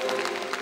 Amen.